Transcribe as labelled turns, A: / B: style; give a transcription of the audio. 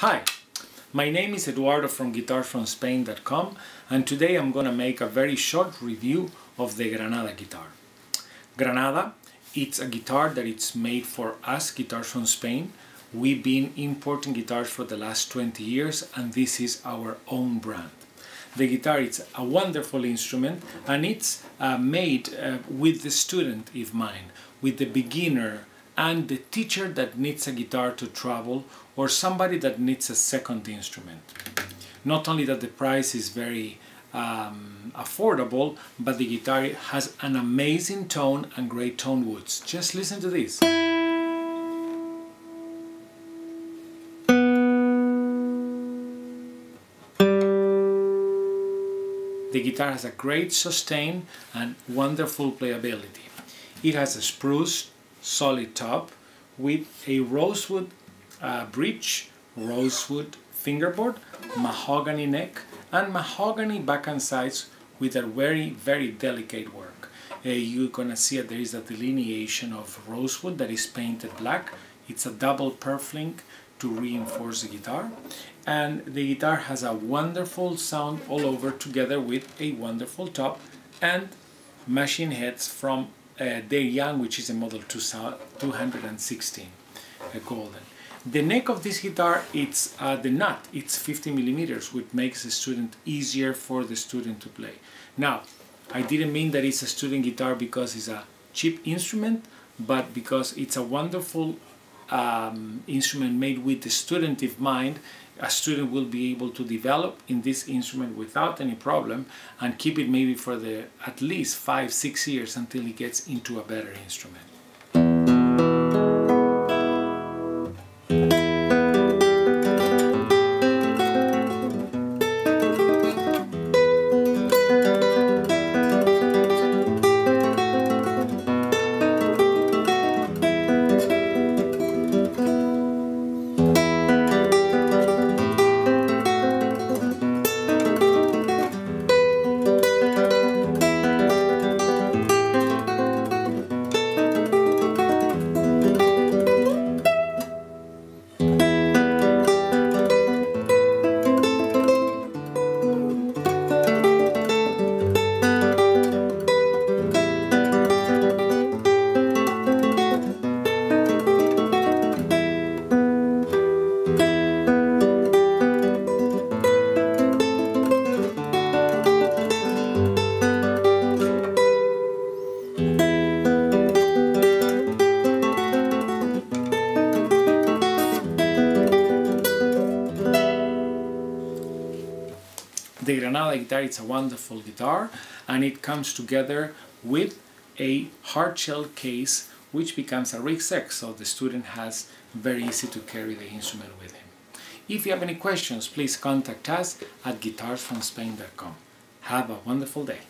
A: Hi, my name is Eduardo from guitarfromspain.com and today I'm going to make a very short review of the Granada guitar. Granada, it's a guitar that it's made for us, Guitars from Spain. We've been importing guitars for the last 20 years and this is our own brand. The guitar is a wonderful instrument and it's uh, made uh, with the student in mind, with the beginner and the teacher that needs a guitar to travel or somebody that needs a second instrument. Not only that the price is very um, affordable, but the guitar has an amazing tone and great tone woods. Just listen to this. The guitar has a great sustain and wonderful playability. It has a spruce solid top with a rosewood uh, bridge, rosewood fingerboard, mahogany neck and mahogany back and sides with a very very delicate work. Uh, you're gonna see that there is a delineation of rosewood that is painted black. It's a double purfling to reinforce the guitar and the guitar has a wonderful sound all over together with a wonderful top and machine heads from uh, Young, which is a model 216 a golden. The neck of this guitar, it's uh, the nut, it's 50 millimeters, which makes the student easier for the student to play. Now, I didn't mean that it's a student guitar because it's a cheap instrument, but because it's a wonderful um, instrument made with the student in mind a student will be able to develop in this instrument without any problem and keep it maybe for the at least five six years until he gets into a better instrument the Granada guitar it's a wonderful guitar and it comes together with a hard shell case which becomes a rig ryggsäck so the student has very easy to carry the instrument with him. If you have any questions please contact us at guitarsfromspain.com. Have a wonderful day.